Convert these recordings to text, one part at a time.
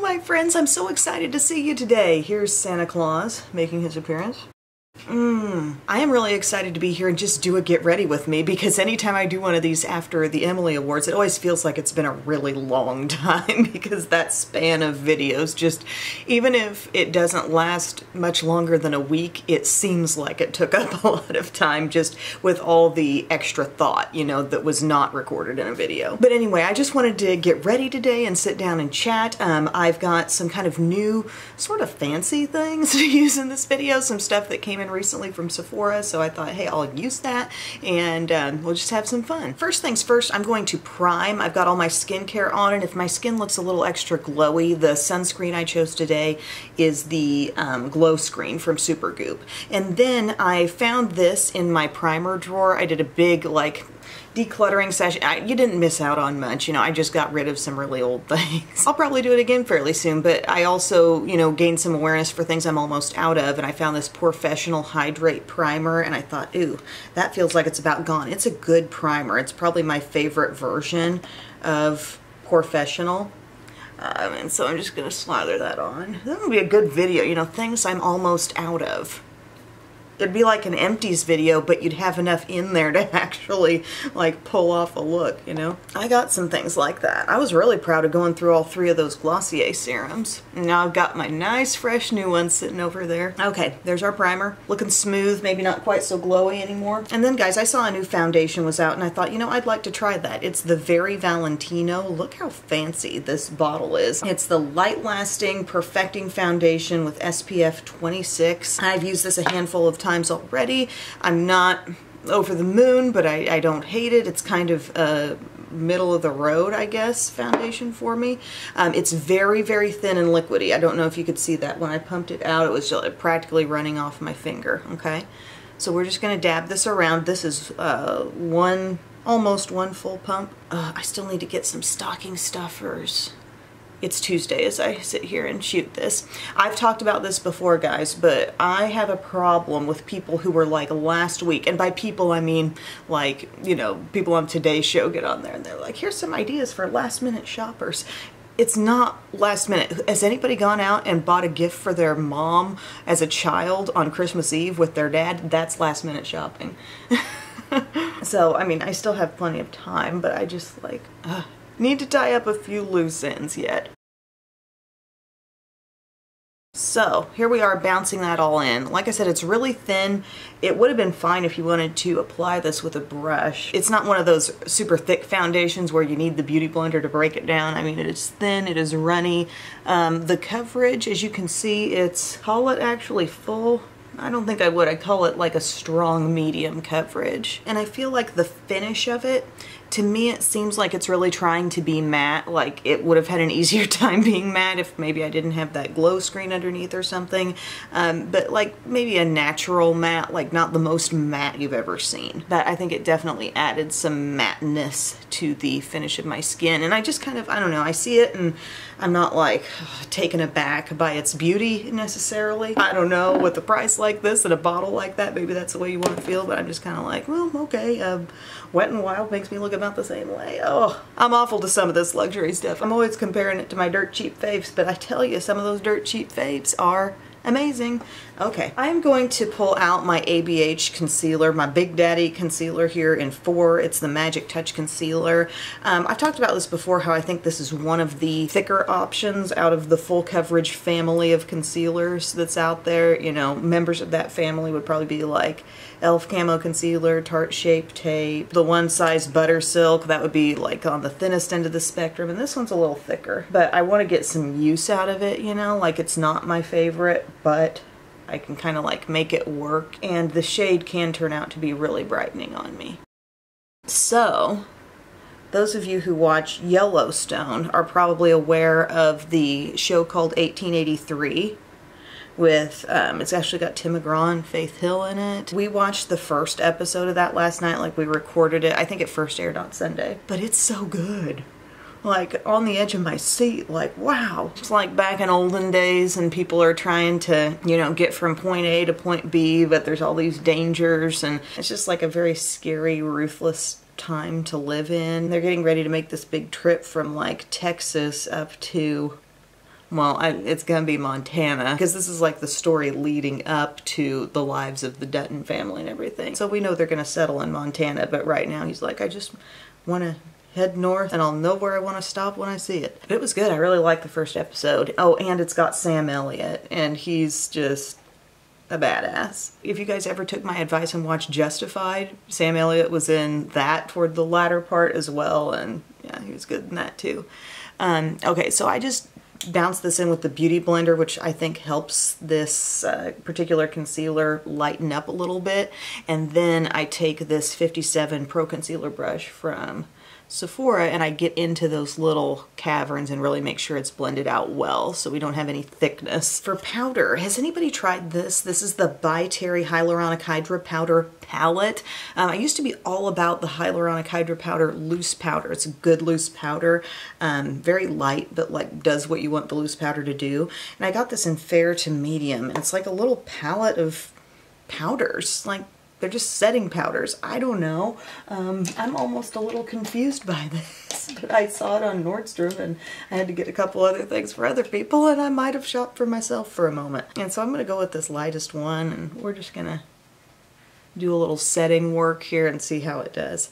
My friends. I'm so excited to see you today. Here's Santa Claus making his appearance. Mmm. I am really excited to be here and just do a get ready with me because anytime I do one of these after the Emily Awards, it always feels like it's been a really long time because that span of videos just, even if it doesn't last much longer than a week, it seems like it took up a lot of time just with all the extra thought, you know, that was not recorded in a video. But anyway, I just wanted to get ready today and sit down and chat. Um, I've got some kind of new sort of fancy things to use in this video, some stuff that came in recently from Sephora, so I thought, hey, I'll use that and um, we'll just have some fun. First things first, I'm going to prime. I've got all my skincare on, and if my skin looks a little extra glowy, the sunscreen I chose today is the um, Glow Screen from Supergoop. And then I found this in my primer drawer. I did a big, like, decluttering session. I, you didn't miss out on much. You know, I just got rid of some really old things. I'll probably do it again fairly soon, but I also, you know, gained some awareness for things I'm almost out of, and I found this POREfessional Hydrate Primer, and I thought, ooh, that feels like it's about gone. It's a good primer. It's probably my favorite version of POREfessional. Um, and so I'm just going to slather that on. That would be a good video, you know, things I'm almost out of it'd be like an empties video, but you'd have enough in there to actually like pull off a look, you know? I got some things like that. I was really proud of going through all three of those Glossier serums. Now I've got my nice fresh new one sitting over there. Okay, there's our primer. Looking smooth, maybe not quite so glowy anymore. And then guys, I saw a new foundation was out and I thought, you know, I'd like to try that. It's the Very Valentino. Look how fancy this bottle is. It's the Light Lasting Perfecting Foundation with SPF 26. I've used this a handful of times already. I'm not over the moon, but I, I don't hate it. It's kind of a middle of the road, I guess, foundation for me. Um, it's very, very thin and liquidy. I don't know if you could see that. When I pumped it out, it was practically running off my finger, okay? So we're just going to dab this around. This is uh, one, almost one full pump. Uh, I still need to get some stocking stuffers it's Tuesday as I sit here and shoot this. I've talked about this before, guys, but I have a problem with people who were like last week, and by people I mean like, you know, people on Today's Show get on there and they're like, here's some ideas for last minute shoppers it's not last minute. Has anybody gone out and bought a gift for their mom as a child on Christmas Eve with their dad? That's last minute shopping. so, I mean, I still have plenty of time, but I just like, uh, need to tie up a few loose ends yet. So here we are bouncing that all in. Like I said, it's really thin. It would have been fine if you wanted to apply this with a brush. It's not one of those super thick foundations where you need the Beauty Blender to break it down. I mean, it is thin, it is runny. Um, the coverage, as you can see, it's, call it actually full. I don't think I would. I call it like a strong medium coverage. And I feel like the finish of it to me it seems like it's really trying to be matte like it would have had an easier time being matte if maybe I didn't have that glow screen underneath or something. Um, but like maybe a natural matte like not the most matte you've ever seen. But I think it definitely added some matteness to the finish of my skin. And I just kind of I don't know I see it and I'm not like taken aback by its beauty necessarily. I don't know with a price like this and a bottle like that. Maybe that's the way you want to feel but I'm just kind of like well okay um, Wet n Wild makes me look about the same way. Oh, I'm awful to some of this luxury stuff. I'm always comparing it to my dirt cheap faves, but I tell you, some of those dirt cheap faves are amazing. Okay, I'm going to pull out my ABH concealer, my Big Daddy concealer here in 4. It's the Magic Touch Concealer. Um, I've talked about this before, how I think this is one of the thicker options out of the full coverage family of concealers that's out there. You know, members of that family would probably be like e.l.f. Camo Concealer, Tarte Shape Tape, the one size Butter Silk, that would be like on the thinnest end of the spectrum, and this one's a little thicker. But I want to get some use out of it, you know, like it's not my favorite, but I can kind of like make it work and the shade can turn out to be really brightening on me. So, those of you who watch Yellowstone are probably aware of the show called 1883 with, um, it's actually got Tim McGraw and Faith Hill in it. We watched the first episode of that last night, like we recorded it. I think it first aired on Sunday. But it's so good like on the edge of my seat like wow it's like back in olden days and people are trying to you know get from point A to point B but there's all these dangers and it's just like a very scary ruthless time to live in they're getting ready to make this big trip from like Texas up to well, I, it's gonna be Montana because this is like the story leading up to the lives of the Dutton family and everything. So we know they're gonna settle in Montana, but right now he's like, I just want to head north and I'll know where I want to stop when I see it. But it was good. I really liked the first episode. Oh, and it's got Sam Elliott, and he's just a badass. If you guys ever took my advice and watched Justified, Sam Elliott was in that toward the latter part as well, and yeah, he was good in that too. Um, okay, so I just bounce this in with the Beauty Blender, which I think helps this uh, particular concealer lighten up a little bit. And then I take this 57 Pro Concealer brush from Sephora and I get into those little caverns and really make sure it's blended out well so we don't have any thickness. For powder, has anybody tried this? This is the By Terry Hyaluronic Hydra Powder Palette. Um, I used to be all about the Hyaluronic Hydra Powder loose powder. It's a good loose powder, um, very light but like does what you want the loose powder to do. And I got this in fair to medium it's like a little palette of powders, like they're just setting powders. I don't know. Um, I'm almost a little confused by this. But I saw it on Nordstrom and I had to get a couple other things for other people and I might have shopped for myself for a moment. And so I'm going to go with this lightest one and we're just going to do a little setting work here and see how it does.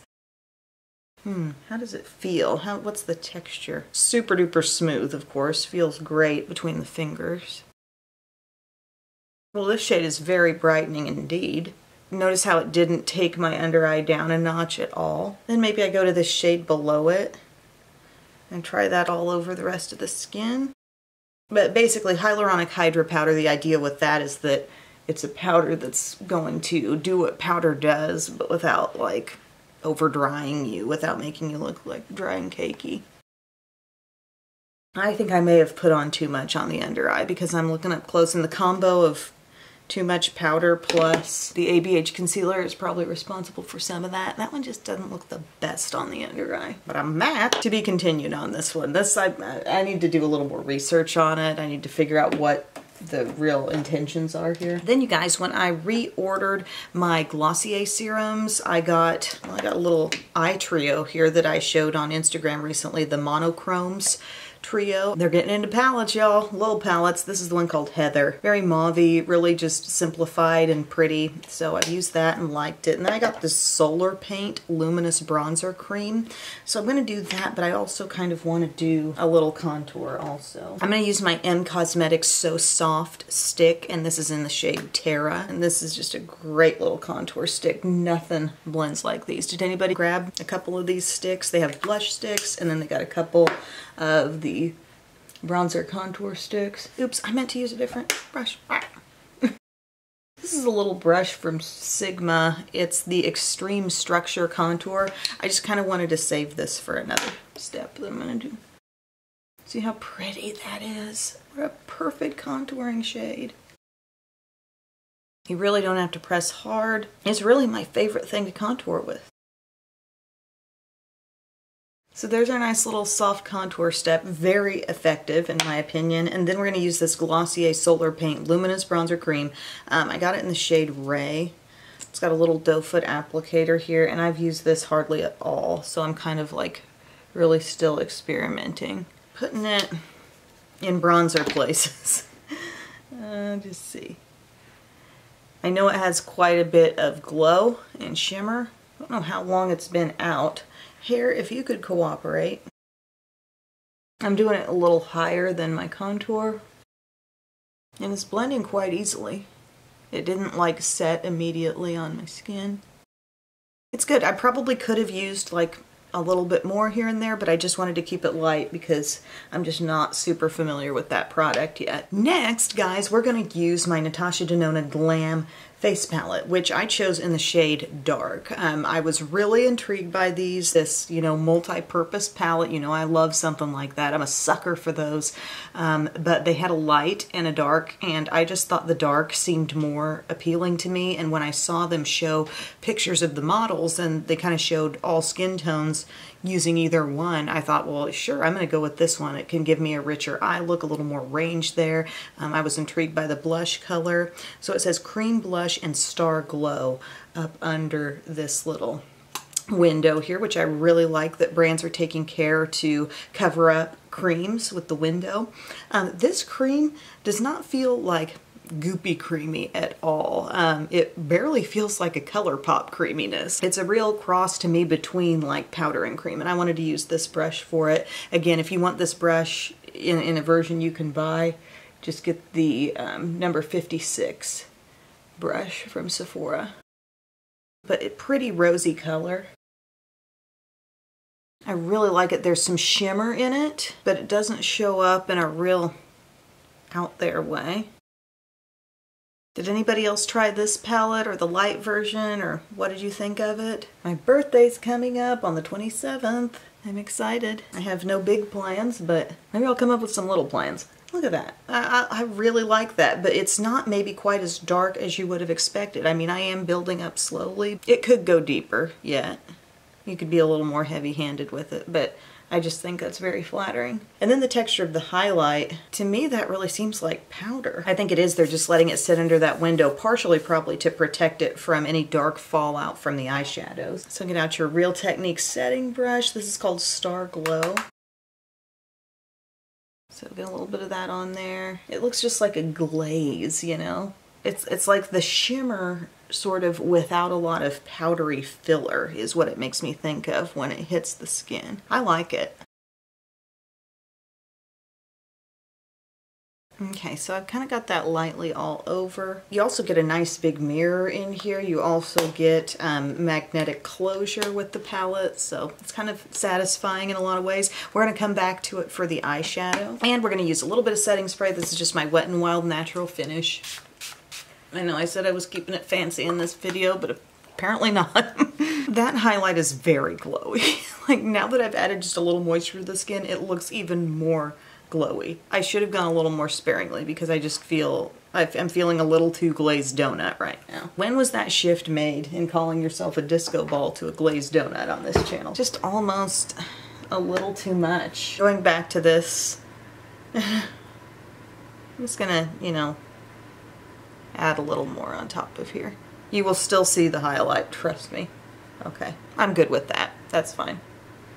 Hmm, how does it feel? How, what's the texture? Super duper smooth, of course. Feels great between the fingers. Well, this shade is very brightening indeed. Notice how it didn't take my under eye down a notch at all. Then maybe I go to the shade below it and try that all over the rest of the skin. But basically, hyaluronic hydra powder, the idea with that is that it's a powder that's going to do what powder does, but without like over drying you, without making you look like dry and cakey. I think I may have put on too much on the under eye because I'm looking up close and the combo of too much powder plus the ABH concealer is probably responsible for some of that. That one just doesn't look the best on the under eye. But I'm matte to be continued on this one. This I, I need to do a little more research on it. I need to figure out what the real intentions are here. Then you guys, when I reordered my Glossier serums, I got, well, I got a little eye trio here that I showed on Instagram recently, the monochromes trio. They're getting into palettes, y'all. Little palettes. This is the one called Heather. Very mauvey, really just simplified and pretty. So I've used that and liked it. And then I got this Solar Paint Luminous Bronzer Cream. So I'm going to do that, but I also kind of want to do a little contour also. I'm going to use my EM Cosmetics So Soft stick, and this is in the shade Terra. And this is just a great little contour stick. Nothing blends like these. Did anybody grab a couple of these sticks? They have blush sticks, and then they got a couple of the bronzer contour sticks. Oops, I meant to use a different brush. this is a little brush from Sigma. It's the Extreme Structure Contour. I just kind of wanted to save this for another step that I'm going to do. See how pretty that is? What a perfect contouring shade. You really don't have to press hard. It's really my favorite thing to contour with. So there's our nice little soft contour step, very effective in my opinion. And then we're going to use this Glossier Solar Paint Luminous Bronzer Cream. Um, I got it in the shade Ray. It's got a little doe foot applicator here, and I've used this hardly at all, so I'm kind of like really still experimenting. Putting it in bronzer places. uh, just see. I know it has quite a bit of glow and shimmer. I don't know how long it's been out. Here, if you could cooperate. I'm doing it a little higher than my contour. And it's blending quite easily. It didn't like set immediately on my skin. It's good. I probably could have used like a little bit more here and there, but I just wanted to keep it light because I'm just not super familiar with that product yet. Next, guys, we're going to use my Natasha Denona Glam face palette, which I chose in the shade Dark. Um, I was really intrigued by these, this, you know, multi-purpose palette. You know, I love something like that. I'm a sucker for those. Um, but they had a light and a dark, and I just thought the dark seemed more appealing to me. And when I saw them show pictures of the models, and they kind of showed all skin tones, using either one, I thought, well, sure, I'm going to go with this one. It can give me a richer eye look, a little more range there. Um, I was intrigued by the blush color. So it says cream blush and star glow up under this little window here, which I really like that brands are taking care to cover up creams with the window. Um, this cream does not feel like goopy creamy at all. Um, it barely feels like a ColourPop creaminess. It's a real cross to me between like powder and cream and I wanted to use this brush for it. Again, if you want this brush in, in a version you can buy, just get the um, number 56 brush from Sephora. But a pretty rosy color. I really like it. There's some shimmer in it, but it doesn't show up in a real out there way. Did anybody else try this palette or the light version or what did you think of it? My birthday's coming up on the 27th. I'm excited. I have no big plans, but maybe I'll come up with some little plans. Look at that. I, I, I, really like that, but it's not maybe quite as dark as you would have expected. I mean, I am building up slowly. It could go deeper yet. You could be a little more heavy-handed with it, but I just think that's very flattering. And then the texture of the highlight, to me that really seems like powder. I think it is, they're just letting it sit under that window, partially probably to protect it from any dark fallout from the eyeshadows. So get out your Real Technique setting brush. This is called Star Glow. So get a little bit of that on there. It looks just like a glaze, you know? It's, it's like the shimmer sort of without a lot of powdery filler is what it makes me think of when it hits the skin. I like it. Okay, so I've kind of got that lightly all over. You also get a nice big mirror in here. You also get um, magnetic closure with the palette, so it's kind of satisfying in a lot of ways. We're going to come back to it for the eyeshadow. And we're going to use a little bit of setting spray. This is just my Wet n Wild Natural Finish. I know I said I was keeping it fancy in this video, but apparently not. that highlight is very glowy. like now that I've added just a little moisture to the skin, it looks even more glowy. I should have gone a little more sparingly because I just feel I'm feeling a little too glazed donut right now. When was that shift made in calling yourself a disco ball to a glazed donut on this channel? Just almost a little too much. Going back to this, I'm just gonna, you know, add a little more on top of here. You will still see the highlight, trust me. Okay, I'm good with that. That's fine.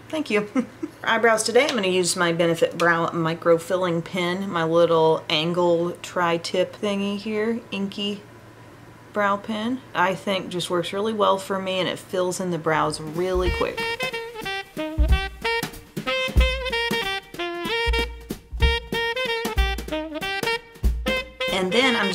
Thank you. eyebrows today, I'm going to use my Benefit Brow Micro Filling Pen, my little angle tri-tip thingy here, inky brow pen. I think just works really well for me and it fills in the brows really quick.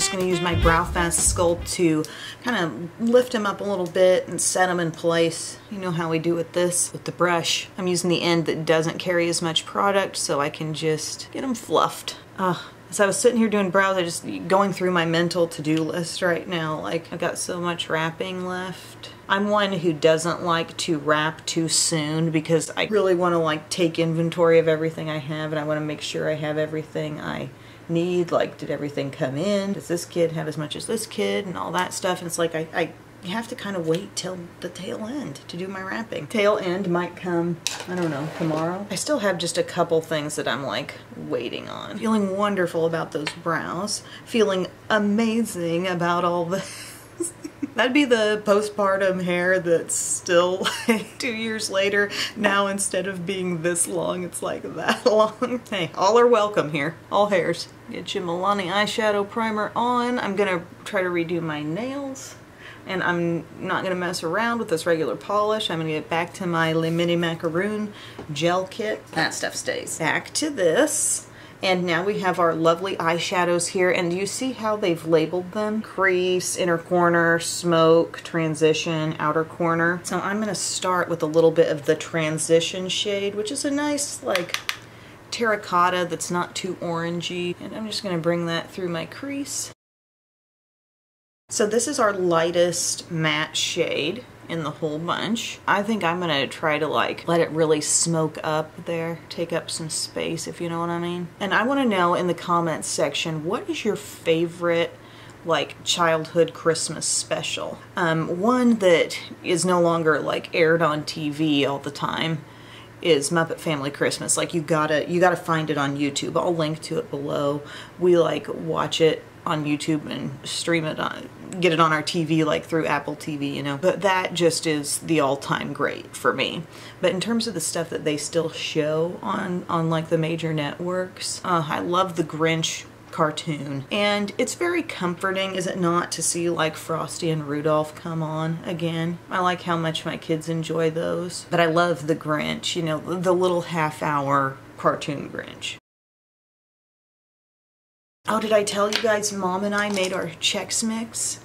Just going to use my Brow Fast Sculpt to kind of lift them up a little bit and set them in place. You know how we do with this with the brush. I'm using the end that doesn't carry as much product so I can just get them fluffed. Uh, as I was sitting here doing brows, I just going through my mental to-do list right now. Like, I've got so much wrapping left. I'm one who doesn't like to wrap too soon because I really want to like take inventory of everything I have and I want to make sure I have everything I need? Like, did everything come in? Does this kid have as much as this kid? And all that stuff. And it's like, I, I you have to kind of wait till the tail end to do my wrapping. Tail end might come, I don't know, tomorrow. I still have just a couple things that I'm like waiting on. Feeling wonderful about those brows. Feeling amazing about all this. That'd be the postpartum hair that's still like two years later. Now instead of being this long, it's like that long. Hey, all are welcome here. All hairs. Get your Milani eyeshadow primer on. I'm gonna try to redo my nails and I'm not going to mess around with this regular polish. I'm going to get back to my Le Mini Macaroon gel kit. That stuff stays. Back to this. And now we have our lovely eyeshadows here. And you see how they've labeled them? Crease, inner corner, smoke, transition, outer corner. So I'm going to start with a little bit of the transition shade, which is a nice, like, terracotta that's not too orangey. And I'm just going to bring that through my crease. So this is our lightest matte shade in the whole bunch. I think I'm gonna try to like let it really smoke up there, take up some space if you know what I mean. And I wanna know in the comments section, what is your favorite like childhood Christmas special? Um, one that is no longer like aired on TV all the time is Muppet Family Christmas. Like you gotta you gotta find it on YouTube. I'll link to it below. We like watch it on YouTube and stream it on get it on our TV like through Apple TV, you know. But that just is the all-time great for me. But in terms of the stuff that they still show on on like the major networks, uh, I love the Grinch cartoon. And it's very comforting, is it not, to see like Frosty and Rudolph come on again. I like how much my kids enjoy those. But I love the Grinch, you know, the little half hour cartoon Grinch. Oh, did I tell you guys mom and I made our Chex Mix?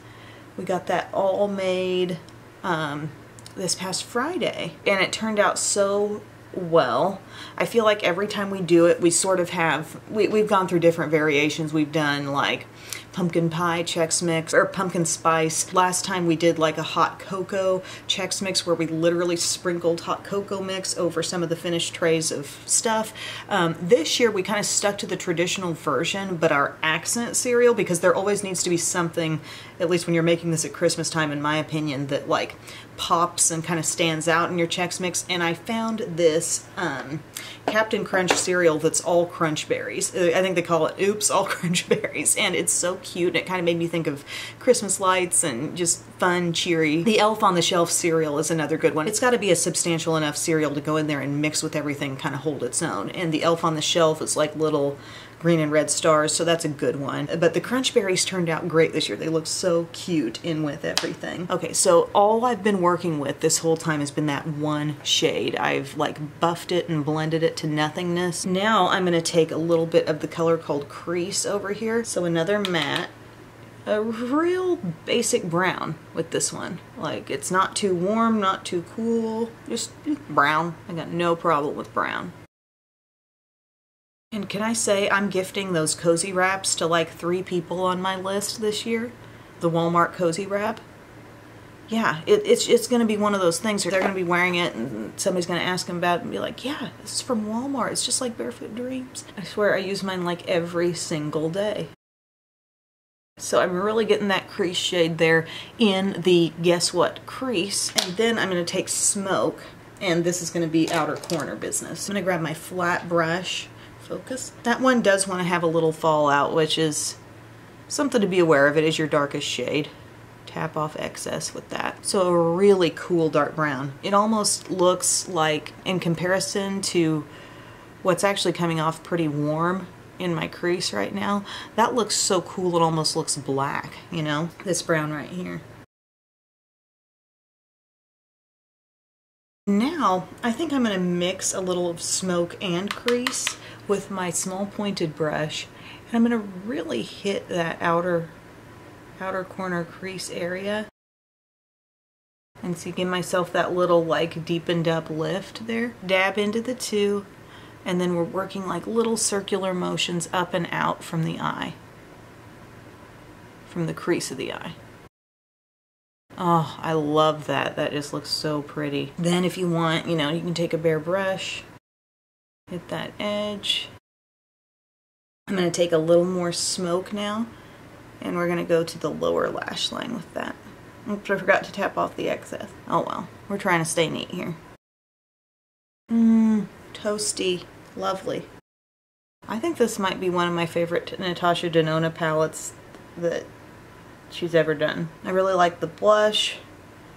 We got that all made um, this past Friday. And it turned out so well. I feel like every time we do it, we sort of have, we, we've gone through different variations. We've done like pumpkin pie Chex Mix or pumpkin spice. Last time we did like a hot cocoa Chex Mix where we literally sprinkled hot cocoa mix over some of the finished trays of stuff. Um, this year we kind of stuck to the traditional version but our accent cereal because there always needs to be something, at least when you're making this at Christmas time in my opinion, that like pops and kind of stands out in your Chex Mix and I found this um, Captain Crunch cereal that's all crunch berries. Uh, I think they call it Oops All Crunch Berries and it's so cute. And it kind of made me think of Christmas lights and just fun, cheery. The Elf on the Shelf cereal is another good one. It's got to be a substantial enough cereal to go in there and mix with everything, kind of hold its own. And the Elf on the Shelf is like little green and red stars, so that's a good one. But the crunch berries turned out great this year. They look so cute in with everything. Okay, so all I've been working with this whole time has been that one shade. I've like buffed it and blended it to nothingness. Now I'm gonna take a little bit of the color called Crease over here. So another matte a real basic brown with this one. Like it's not too warm, not too cool, just brown. I got no problem with brown. And can I say I'm gifting those cozy wraps to like three people on my list this year? The Walmart cozy wrap? Yeah, it, it's, it's going to be one of those things where they're going to be wearing it and somebody's going to ask them about it and be like, yeah, this is from Walmart. It's just like Barefoot Dreams. I swear I use mine like every single day. So I'm really getting that crease shade there in the guess what crease. And then I'm going to take smoke and this is going to be outer corner business. I'm going to grab my flat brush focus. That one does want to have a little fallout, which is something to be aware of. It is your darkest shade. Tap off excess with that. So a really cool dark brown. It almost looks like, in comparison to what's actually coming off pretty warm in my crease right now, that looks so cool it almost looks black, you know? This brown right here. Now, I think I'm going to mix a little of smoke and crease with my small pointed brush and I'm going to really hit that outer outer corner crease area. And see give myself that little like deepened up lift there dab into the two and then we're working like little circular motions up and out from the eye from the crease of the eye. Oh I love that. That just looks so pretty. Then if you want you know you can take a bare brush hit that edge. I'm going to take a little more smoke now and we're going to go to the lower lash line with that. Oops, I forgot to tap off the excess. Oh well, we're trying to stay neat here. Mmm, toasty, lovely. I think this might be one of my favorite Natasha Denona palettes that she's ever done. I really like the blush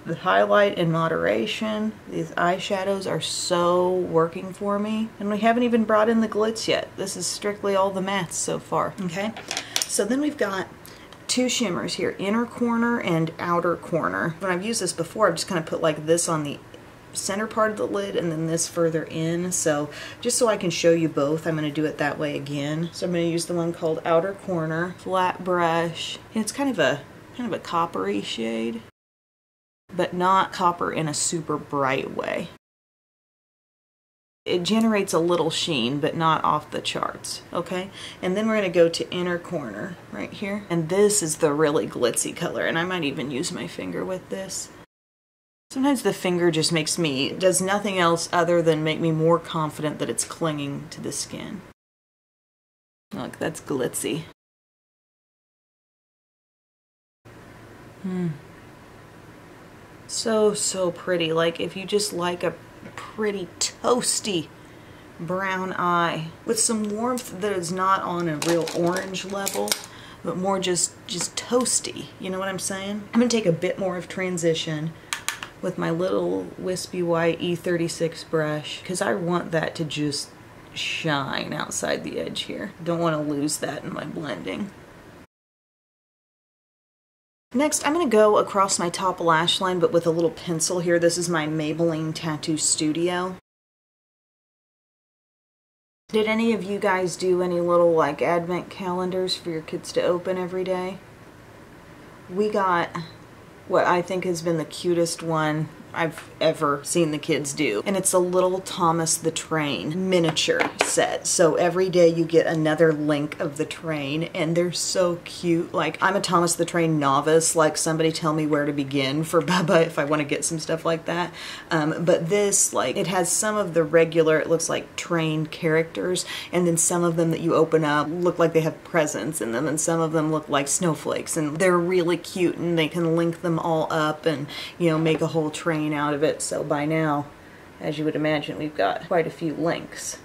the highlight in moderation. These eyeshadows are so working for me. And we haven't even brought in the glitz yet. This is strictly all the mattes so far, okay? So then we've got two shimmers here, inner corner and outer corner. When I've used this before, I've just kind of put like this on the center part of the lid and then this further in. So just so I can show you both, I'm going to do it that way again. So I'm going to use the one called Outer Corner, flat brush. And it's kind of a kind of a coppery shade but not copper in a super bright way. It generates a little sheen, but not off the charts, okay? And then we're gonna go to inner corner right here. And this is the really glitzy color, and I might even use my finger with this. Sometimes the finger just makes me, does nothing else other than make me more confident that it's clinging to the skin. Look, that's glitzy. Hmm so so pretty like if you just like a pretty toasty brown eye with some warmth that is not on a real orange level but more just, just toasty. You know what I'm saying? I'm gonna take a bit more of transition with my little wispy white E36 brush because I want that to just shine outside the edge here. Don't want to lose that in my blending. Next, I'm going to go across my top lash line, but with a little pencil here. This is my Maybelline Tattoo Studio. Did any of you guys do any little like advent calendars for your kids to open every day? We got what I think has been the cutest one I've ever seen the kids do. And it's a little Thomas the Train miniature set. So every day you get another link of the train and they're so cute. Like I'm a Thomas the Train novice, like somebody tell me where to begin for Bubba if I want to get some stuff like that. Um, but this, like it has some of the regular, it looks like train characters and then some of them that you open up look like they have presents in them and some of them look like snowflakes and they're really cute and they can link them all up and you know make a whole train out of it. So by now, as you would imagine, we've got quite a few links.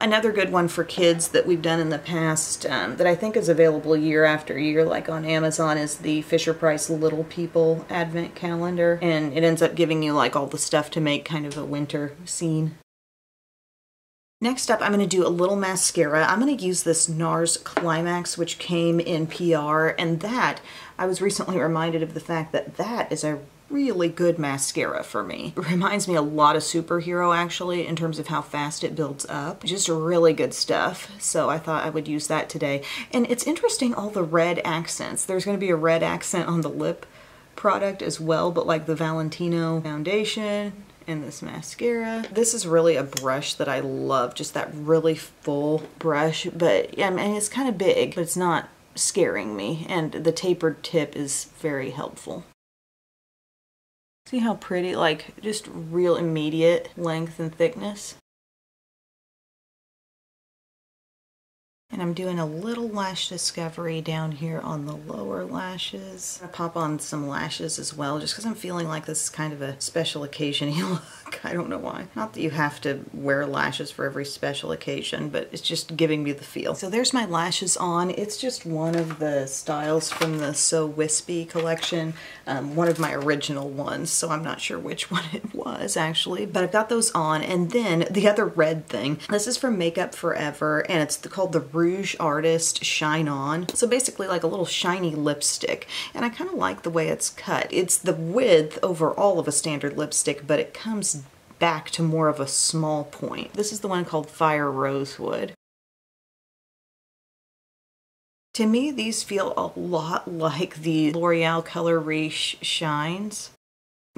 Another good one for kids that we've done in the past um, that I think is available year after year, like on Amazon, is the Fisher Price Little People Advent Calendar. And it ends up giving you like all the stuff to make kind of a winter scene. Next up, I'm going to do a little mascara. I'm going to use this NARS Climax, which came in PR, and that, I was recently reminded of the fact that that is a really good mascara for me. It reminds me a lot of Superhero actually in terms of how fast it builds up. Just really good stuff. So I thought I would use that today. And it's interesting all the red accents. There's going to be a red accent on the lip product as well, but like the Valentino foundation and this mascara. This is really a brush that I love, just that really full brush, but yeah, I mean, it's kind of big, but it's not scaring me, and the tapered tip is very helpful. See how pretty, like just real immediate length and thickness? And I'm doing a little lash discovery down here on the lower lashes. Gonna pop on some lashes as well, just because I'm feeling like this is kind of a special occasion look. I don't know why. Not that you have to wear lashes for every special occasion, but it's just giving me the feel. So there's my lashes on. It's just one of the styles from the So Wispy collection, um, one of my original ones, so I'm not sure which one it was actually, but I've got those on. And then the other red thing, this is from Make Up For Ever, and it's called the Rouge Artist Shine On. So basically like a little shiny lipstick, and I kind of like the way it's cut. It's the width over all of a standard lipstick, but it comes back to more of a small point. This is the one called Fire Rosewood. To me, these feel a lot like the L'Oreal Color Riche Shines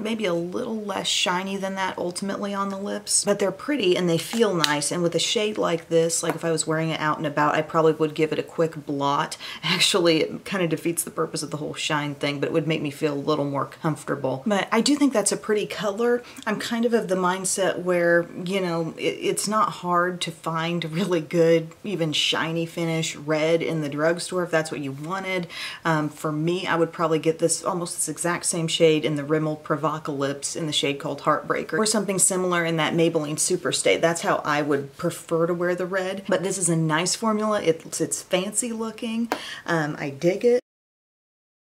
maybe a little less shiny than that ultimately on the lips, but they're pretty and they feel nice. And with a shade like this, like if I was wearing it out and about, I probably would give it a quick blot. Actually, it kind of defeats the purpose of the whole shine thing, but it would make me feel a little more comfortable. But I do think that's a pretty color. I'm kind of of the mindset where, you know, it, it's not hard to find really good, even shiny finish red in the drugstore if that's what you wanted. Um, for me, I would probably get this almost this exact same shade in the Rimmel Provence Apocalypse in the shade called Heartbreaker or something similar in that Maybelline Superstay. That's how I would prefer to wear the red. But this is a nice formula. It's, it's fancy looking. Um, I dig it.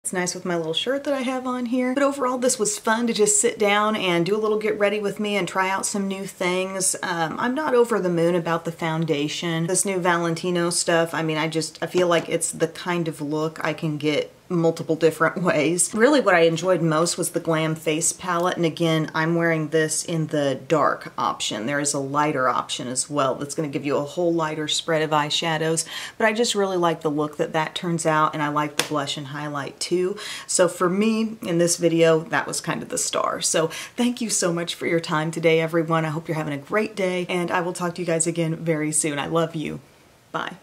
It's nice with my little shirt that I have on here. But overall, this was fun to just sit down and do a little get ready with me and try out some new things. Um, I'm not over the moon about the foundation. This new Valentino stuff, I mean, I just, I feel like it's the kind of look I can get multiple different ways. Really what I enjoyed most was the Glam Face palette and again I'm wearing this in the dark option. There is a lighter option as well that's going to give you a whole lighter spread of eyeshadows but I just really like the look that that turns out and I like the blush and highlight too. So for me in this video that was kind of the star. So thank you so much for your time today everyone. I hope you're having a great day and I will talk to you guys again very soon. I love you. Bye.